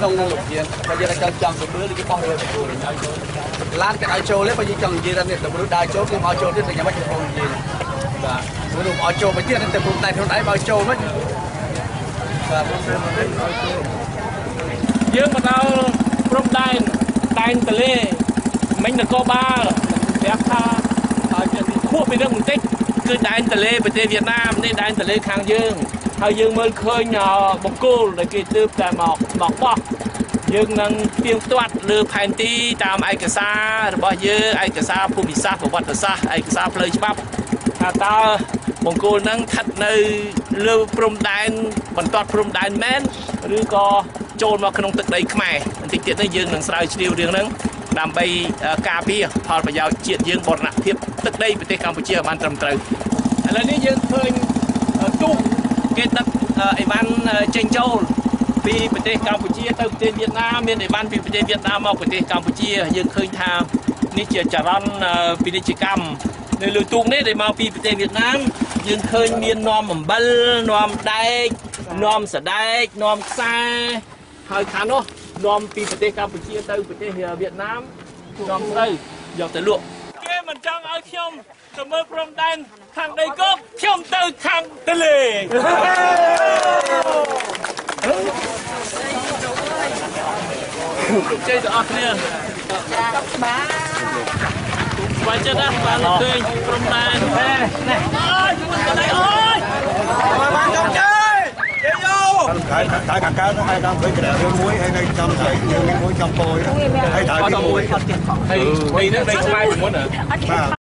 ក្នុងនឹងលោកធានបើយើងចង់ចង់ទៅមើលគឺបោះរើទៅខ្លួនឡានគេឲ្យចូលទេបើយើងចង់និយាយថានេះទៅមនុស្សដើរចូលគឺមកចូលទៀតតែយ៉ាងម៉េចខ្ញុំនិយាយបាទមនុស្សឲ្យចូលទៅទៀតតែព្រមតែខ្លួនឯងបើចូលមិនបាទខ្ញុំព្រមតែឲ្យចូលយើងមកដល់ព្រំដែនដែនទលេមិញនគរបាលប្រាប់ថាហើយខួបពីនឹងបន្តិចគឺដែនទលេប្រទេសវៀតណាមនេះដែនទលេខាងយើង ហើយយើងមើលឃើញបង្គោលដែលគេទើបតែមកមកបោះយើងនឹងទៀងទាត់លើផែនទីតាមឯកសាររបស់យើងឯកសារភូមិសាស្ត្រប្រវត្តិសាស្ត្រឯកសារផ្លូវច្បាប់ថាតើបង្គោលហ្នឹងស្ថិតនៅលើព្រំដែនបន្ទាត់ព្រំដែនមែនឬក៏ចូលមកក្នុងទឹកដីខ្មែរបន្តិចទៀតនេះយើងនឹងស្រាវជ្រាវរឿងហ្នឹងដើម្បីការពារផលប្រយោជន៍ជាតិយើងបរណភាពទឹកដីប្រទេសកម្ពុជាឲ្យបានត្រឹមត្រូវឥឡូវនេះយើងឃើញទូកគេដឹក អីវ៉ាន់ចេញចូលពីប្រទេសកម្ពុជាទៅប្រទេសវៀតណាមមានអីវ៉ាន់ពីប្រទេសវៀតណាមមកប្រទេសកម្ពុជា យើងឃើញថានេះជាចរន្តពាណិជ្ជកម្មនៅលើទូកនេះដែលមកពីប្រទេសវៀតណាមយើងឃើញមាននាំអំបិលនាំដែកនាំសដែកនាំខ្សែហើយខាងនោះនាំពីប្រទេសកម្ពុជាទៅប្រទេសវៀតណាមនាំស្រូវយកទៅលក់គេមិនចង់ឲ្យខ្ញុំទៅមើលព្រំដែនខាងដីគោកខ្ញុំទៅខាងទលេ ជ័យទៅអស់គ្នាបាទស្វាយចិត្តណាបាទលោកឃើញព្រំដែននេះអូយទៅ đây ơi បានចង់ជើយគេយកហើយតែកាកើនោះហើយតាមវិញក្រារឿងមួយហើយនៅចំស្រីយើងមានមួយចំពោយហើយតែមួយហើយដីនេះដីខ្មែរមុនហ៎បាទ